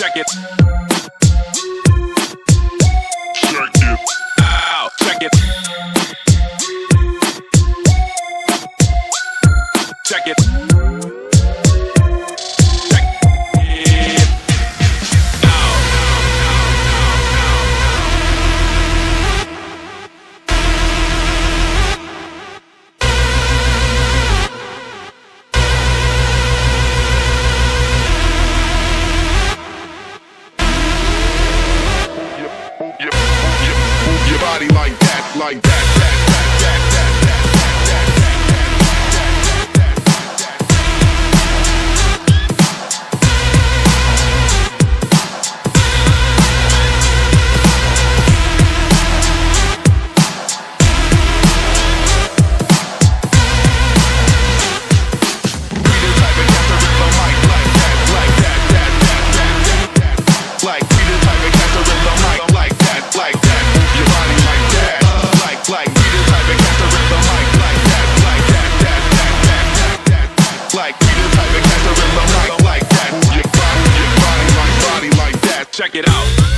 Check it. Check it. Ow, check it. Check it. body like that, like that, that. check it out.